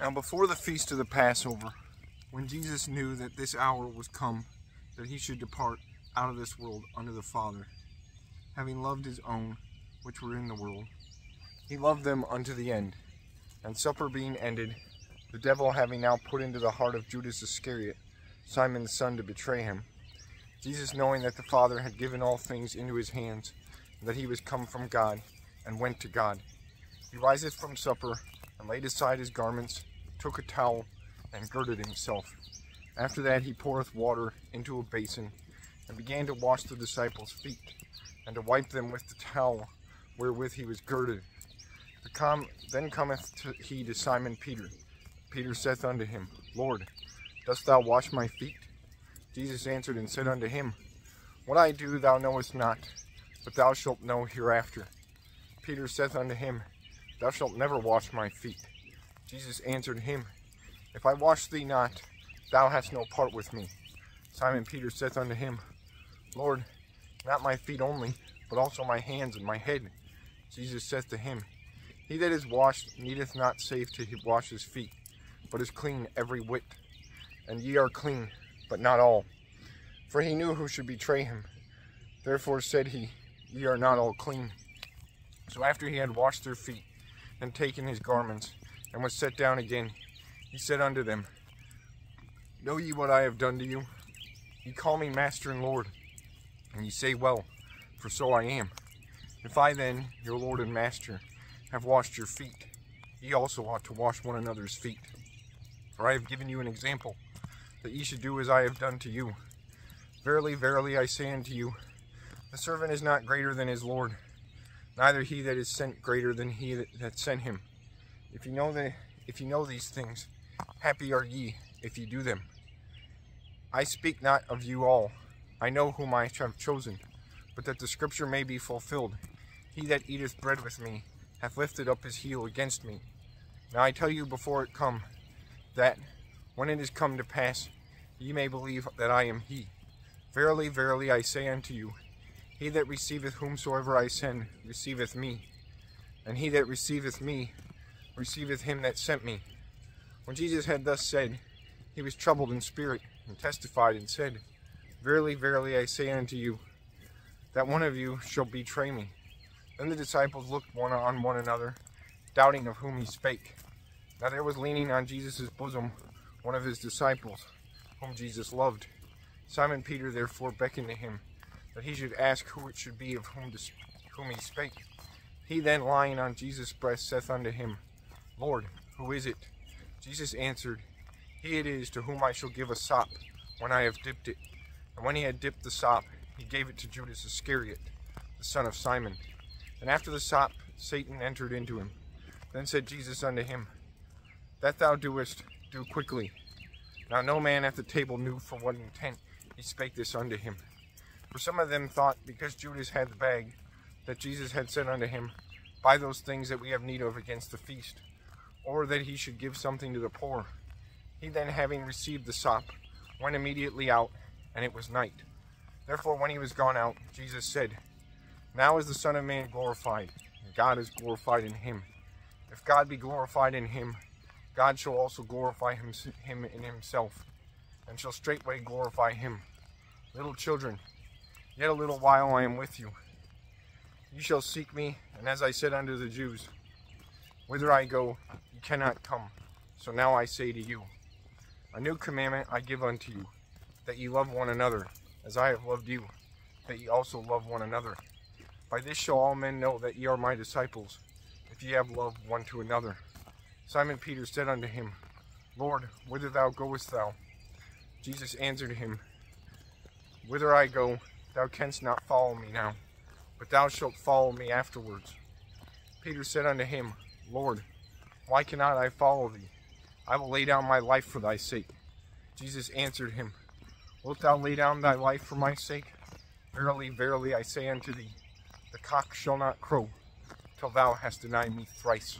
Now before the feast of the Passover, when Jesus knew that this hour was come, that he should depart out of this world unto the Father, having loved his own which were in the world, he loved them unto the end. And supper being ended, the devil having now put into the heart of Judas Iscariot, Simon's son, to betray him, Jesus knowing that the Father had given all things into his hands, and that he was come from God, and went to God, he riseth from supper, and laid aside his garments, took a towel, and girded himself. After that he poureth water into a basin, and began to wash the disciples' feet, and to wipe them with the towel wherewith he was girded. Then cometh he to Simon Peter. Peter saith unto him, Lord, dost thou wash my feet? Jesus answered and said unto him, What I do thou knowest not, but thou shalt know hereafter. Peter saith unto him, Thou shalt never wash my feet. Jesus answered him, If I wash thee not, thou hast no part with me. Simon Peter saith unto him, Lord, not my feet only, but also my hands and my head. Jesus saith to him, He that is washed needeth not save to wash his feet, but is clean every whit. And ye are clean, but not all. For he knew who should betray him. Therefore said he, Ye are not all clean. So after he had washed their feet, and taken his garments, and was set down again, he said unto them, Know ye what I have done to you? Ye call me Master and Lord, and ye say well, for so I am. If I then, your Lord and Master, have washed your feet, ye also ought to wash one another's feet. For I have given you an example, that ye should do as I have done to you. Verily, verily, I say unto you, the servant is not greater than his Lord, neither he that is sent greater than he that, that sent him. If you know the, if you know these things, happy are ye if ye do them. I speak not of you all. I know whom I have chosen, but that the scripture may be fulfilled. He that eateth bread with me hath lifted up his heel against me. Now I tell you before it come, that when it is come to pass, ye may believe that I am he. Verily, verily, I say unto you, he that receiveth whomsoever I send receiveth me, and he that receiveth me receiveth him that sent me. When Jesus had thus said, he was troubled in spirit, and testified and said, Verily, verily, I say unto you, that one of you shall betray me. Then the disciples looked one on one another, doubting of whom he spake. Now there was leaning on Jesus' bosom one of his disciples, whom Jesus loved. Simon Peter therefore beckoned to him, that he should ask who it should be of whom, to, whom he spake. He then, lying on Jesus' breast, saith unto him, Lord, who is it? Jesus answered, He it is to whom I shall give a sop, when I have dipped it. And when he had dipped the sop, he gave it to Judas Iscariot, the son of Simon. And after the sop, Satan entered into him. Then said Jesus unto him, That thou doest, do quickly. Now no man at the table knew for what intent he spake this unto him. For some of them thought, because Judas had the bag, that Jesus had said unto him, Buy those things that we have need of against the feast, or that he should give something to the poor. He then, having received the sop, went immediately out, and it was night. Therefore, when he was gone out, Jesus said, Now is the Son of Man glorified, and God is glorified in him. If God be glorified in him, God shall also glorify him, him in himself, and shall straightway glorify him. Little children, Yet a little while I am with you. You shall seek me, and as I said unto the Jews, Whither I go, ye cannot come. So now I say to you, A new commandment I give unto you, that ye love one another, as I have loved you, that ye also love one another. By this shall all men know that ye are my disciples, if ye have love one to another. Simon Peter said unto him, Lord, whither thou goest thou? Jesus answered him, Whither I go, Thou canst not follow me now, but thou shalt follow me afterwards. Peter said unto him, Lord, why cannot I follow thee? I will lay down my life for thy sake. Jesus answered him, Wilt thou lay down thy life for my sake? Verily, verily, I say unto thee, the cock shall not crow till thou hast denied me thrice.